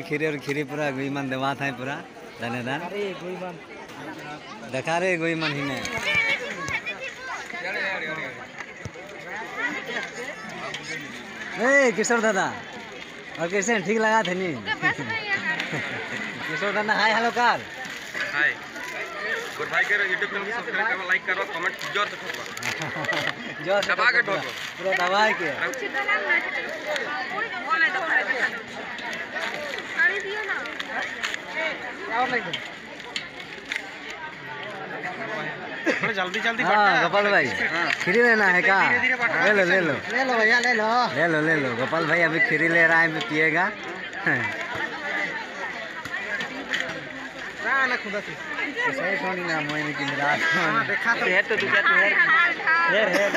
पूरा खीरे और खीरी पूरा गुईमान देवा था पूरा दानेदार अरे देखा रे गुईमान ही ने ए किशोर दादा और कैसे ठीक लगा थे नहीं? Kishore Dada hi hello car. Hi. Good भाई के यूट्यूब चैनल को सब्सक्राइब करो लाइक करो कमेंट ज़ोर से ठोको। जो से दबा के ठोको। पूरा दबा के और लग थोड़ा जल्दी जल्दी हाँ गोपाल भाई। खीरी लेना है का? ले लो ले लो। ले लो भैया ले लो। ले लो ले लो। गोपाल भाई अभी खीरी ले रहा है अभी पिएगा। हाँ देखा तो। हेर तो दुका तो हेर हेर हेर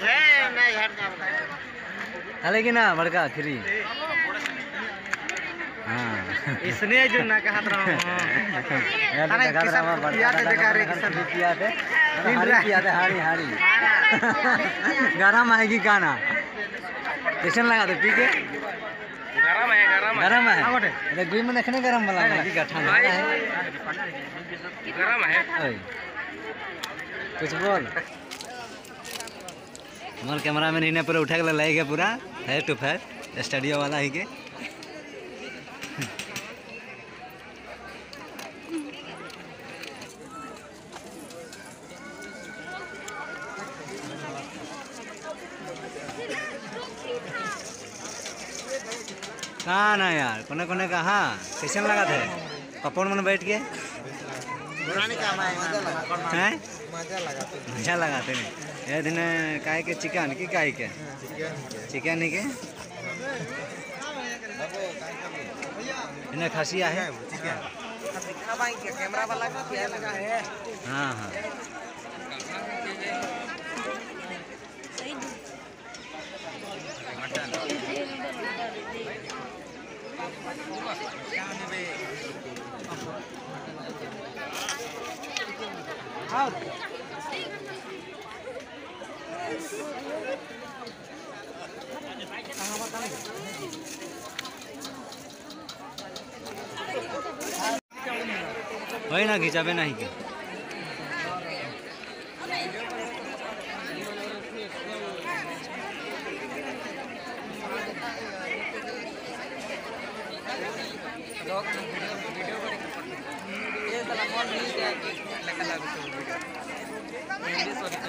ए नहीं हट जा हाले की ना बड़का खीरी। हाँ। इसने जो ना कहा था यार अरे देखा किसान रहा बड़का पिया थे, देखा रे किसान। किसान। पिया थे। तीन हाड़ी रा- पिया थे हाड़ी हाड़ी गरम आएगी काना कैसे लगा दे पी के। गरम है गरम है। गरम है? हाँ। अरे गुई में रखने गरम वाला है। कि भाई। है? गरम है। कुछ बोल। हमारे कैमरा मैन इन्हें पूरा उठा के लाई गया पूरा। फेस टू फेस स्टूडियो वाला ही के। कहाँ ना यार कोने कोने कहाँ कैसे लगा थे? पपन मन बैठ के? मैं मज़ा लगाते हैं। मज़ा लगाते हैं। ये दिन काय के? चिकन की काय के? चिकन ही के? इन्हें खसिया है? चिकन कैमरा वाला लगा है हाँ। हाँ हाँ। ওই না ঘিচাবে ये है कि लगा लगा तो वीडियो